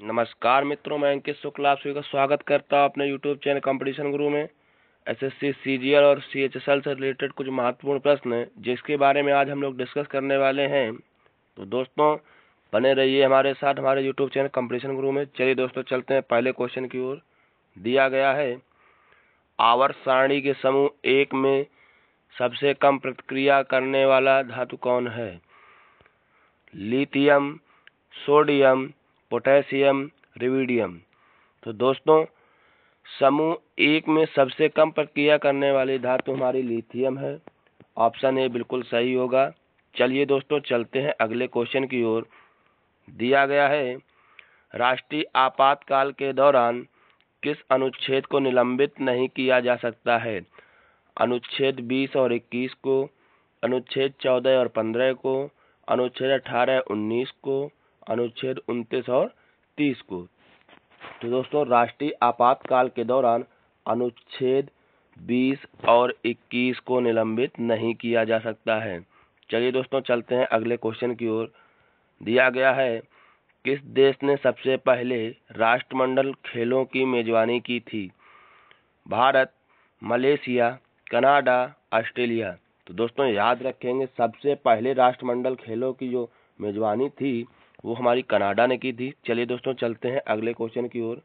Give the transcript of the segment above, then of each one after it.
नमस्कार मित्रों, मैं अंकित शुक्ला आप सभी का स्वागत करता हूँ अपने यूट्यूब चैनल कंपटीशन गुरु में। एसएससी सीजीएल और सीएचएसएल से रिलेटेड कुछ महत्वपूर्ण प्रश्न जिसके बारे में आज हम लोग डिस्कस करने वाले हैं। तो दोस्तों, बने रहिए हमारे साथ हमारे यूट्यूब चैनल कंपटीशन गुरु में। चलिए दोस्तों, चलते हैं पहले क्वेश्चन की ओर। दिया गया है आवर सारणी के समूह एक में सबसे कम प्रतिक्रिया करने वाला धातु कौन है? Lithium, sodium potassium, rubidium. तो दोस्तों, समूह एक में सबसे कम प्रक्रिया करने वाली धातु हमारी लिथियम है। ऑप्शन ए बिल्कुल सही होगा। चलिए दोस्तों, चलते हैं अगले क्वेश्चन की ओर। दिया गया है, राष्ट्रीय आपातकाल के दौरान किस अनुच्छेद को निलंबित नहीं किया जा सकता है? अनुच्छेद 20 और 21 को, अनुच्छेद 14 और 15 को, अनुच्छेद 18 19 को अनुच्छेद उनतीस और तीस को। तो दोस्तों, राष्ट्रीय आपातकाल के दौरान अनुच्छेद 20 और 21 को निलंबित नहीं किया जा सकता है। चलिए दोस्तों, चलते हैं अगले क्वेश्चन की ओर। दिया गया है, किस देश ने सबसे पहले राष्ट्रमंडल खेलों की मेजबानी की थी? Bharat, Malaysia, Canada, Australia. तो दोस्तों, याद रखेंगे, सबसे पहले राष्ट्रमंडल खेलों की जो मेजबानी थी वो हमारी कनाडा ने की थी। चलिए दोस्तों, चलते हैं अगले क्वेश्चन की ओर।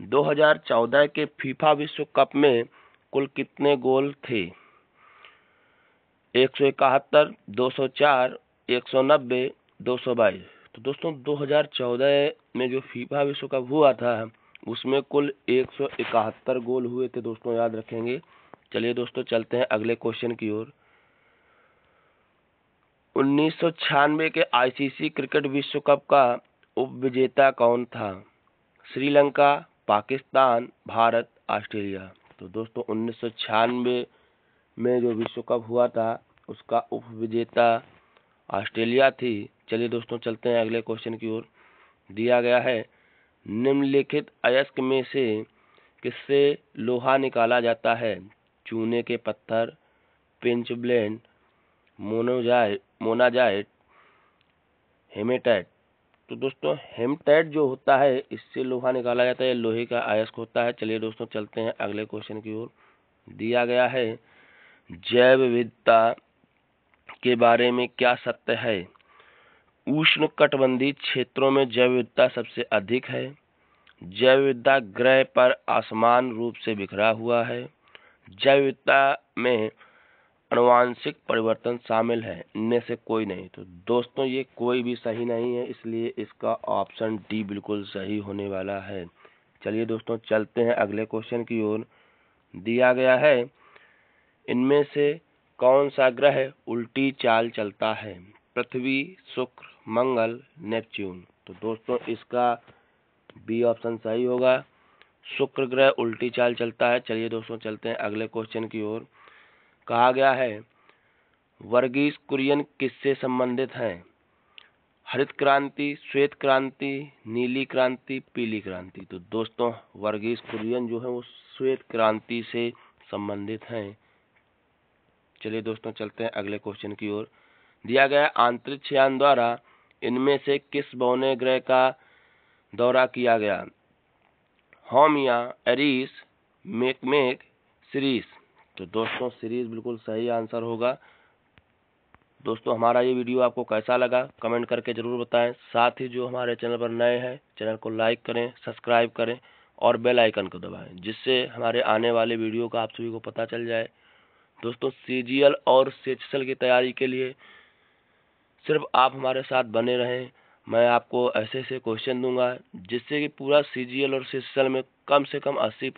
2014 के फीफा विश्व कप में कुल कितने गोल थे? एक सौ इकहत्तर, दो सौ चार, एक सौ नब्बे, दो सौ बाईस। तो दोस्तों 2014 में जो फीफा विश्व कप हुआ था, उसमें कुल एक सौ इकहत्तर गोल हुए थे दोस्तों, याद रखेंगे। चलिए दोस्तों, चलते हैं अगले क्वेश्चन की ओर। उन्नीस सौ छियानवे के आईसीसी क्रिकेट विश्व कप का उपविजेता कौन था? श्रीलंका, पाकिस्तान, भारत, ऑस्ट्रेलिया। तो दोस्तों, उन्नीस सौ छियानबे में जो विश्व कप हुआ था, उसका उपविजेता ऑस्ट्रेलिया थी। चलिए दोस्तों, चलते हैं अगले क्वेश्चन की ओर। दिया गया है, निम्नलिखित अयस्क में से किससे लोहा निकाला जाता है? चूने के पत्थर, pitchblende monazite monazite haematite. तो दोस्तों, हेमटाइट जो होता है, इससे लोहा निकाला जाता है लोहे का अयस्क होता है। चलिए दोस्तों, चलते हैं अगले क्वेश्चन की ओर। दिया गया है, जैव विविधता के बारे में क्या सत्य है? उष्ण कटबंधी क्षेत्रों में जैव विविधता सबसे अधिक है। जैव विविधता ग्रह पर आसमान रूप से बिखरा हुआ है। जैव विविधता में अनुवांशिक परिवर्तन शामिल है। इनमें से कोई नहीं। तो दोस्तों, ये कोई भी सही नहीं है, इसलिए इसका ऑप्शन डी बिल्कुल सही होने वाला है। चलिए दोस्तों, चलते हैं अगले क्वेश्चन की ओर। दिया गया है, इनमें से कौन सा ग्रह उल्टी चाल चलता है? पृथ्वी, शुक्र, मंगल, नेपच्यून। तो दोस्तों, इसका बी ऑप्शन सही होगा। शुक्र ग्रह उल्टी चाल चलता है। चलिए दोस्तों, चलते हैं अगले क्वेश्चन की ओर। कहा गया है। वर्गीस कुरियन किससे संबंधित हैं? हरित क्रांति, श्वेत क्रांति, नीली क्रांति, पीली क्रांति। तो दोस्तों, वर्गीस कुरियन जो है वो श्वेत क्रांति से संबंधित हैं। चलिए दोस्तों, चलते हैं अगले क्वेश्चन की ओर। दिया गया आंतरिक यान द्वारा इनमें से किस बौने ग्रह का दौरा किया गया? होमिया, एरिस, मेकमेक सीरीज़ तो दोस्तों सीरीज़ बिल्कुल सही आंसर होगा। दोस्तों, हमारा ये वीडियो आपको कैसा लगा कमेंट करके ज़रूर बताएँ। साथ ही जो हमारे चैनल पर नए हैं चैनल को लाइक करें सब्सक्राइब करें और बेल आइकन को दबाएँ, जिससे हमारे आने वाले वीडियो का आप सभी को पता चल जाए। दोस्तों सीजीएल और सी की तैयारी के लिए सिर्फ़ आप हमारे साथ बने रहें। मैं आपको ऐसे ऐसे क्वेश्चन दूँगा, जिससे कि पूरा सीजीएल और सी में कम से कम अस्सी